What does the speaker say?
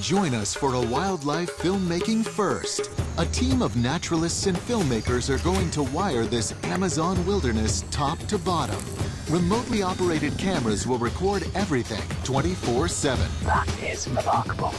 Join us for a wildlife filmmaking first. A team of naturalists and filmmakers are going to wire this Amazon wilderness top to bottom. Remotely operated cameras will record everything 24 7. That is remarkable.